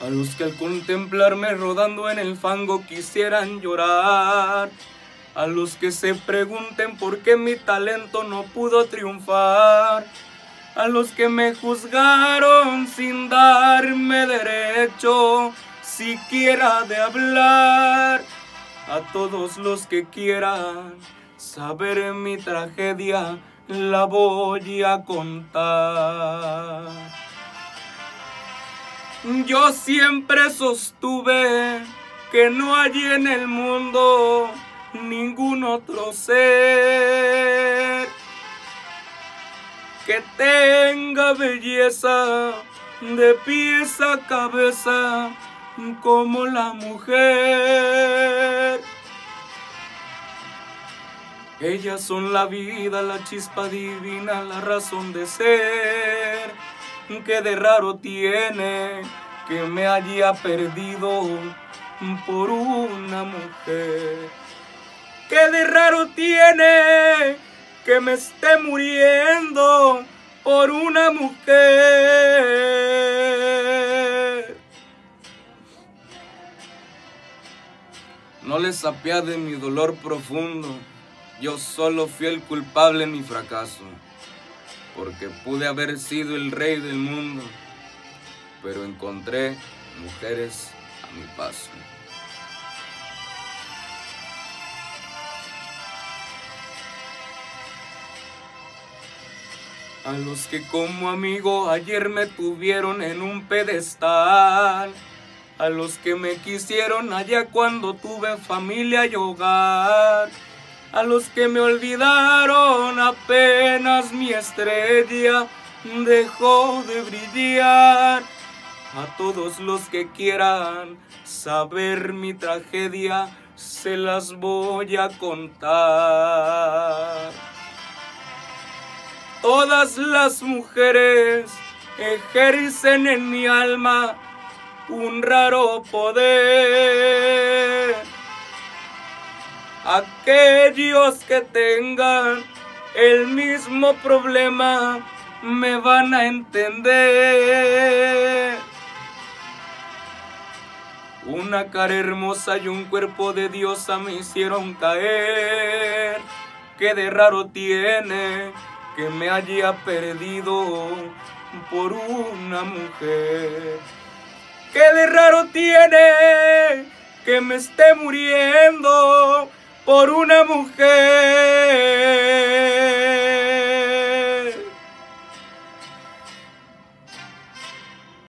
A los que al contemplarme rodando en el fango quisieran llorar. A los que se pregunten por qué mi talento no pudo triunfar. A los que me juzgaron sin darme derecho siquiera de hablar. A todos los que quieran saber mi tragedia, la voy a contar. Yo siempre sostuve que no hay en el mundo ningún otro ser que tenga belleza de pies a cabeza como la mujer. Ellas son la vida, la chispa divina, la razón de ser. Que de raro tiene que me haya perdido por una mujer. Que de raro tiene que me esté muriendo por una mujer. No les apiade mi dolor profundo, yo solo fui el culpable en mi fracaso, porque pude haber sido el rey del mundo, pero encontré mujeres a mi paso. A los que como amigo ayer me tuvieron en un pedestal. A los que me quisieron allá cuando tuve familia y hogar. A los que me olvidaron apenas mi estrella dejó de brillar. A todos los que quieran saber mi tragedia, se las voy a contar. Todas las mujeres ejercen en mi alma un raro poder. Aquellos que tengan el mismo problema me van a entender. Una cara hermosa y un cuerpo de diosa me hicieron caer. Que de raro tiene que me haya perdido por una mujer. ¿Qué de raro tiene que me esté muriendo por una mujer.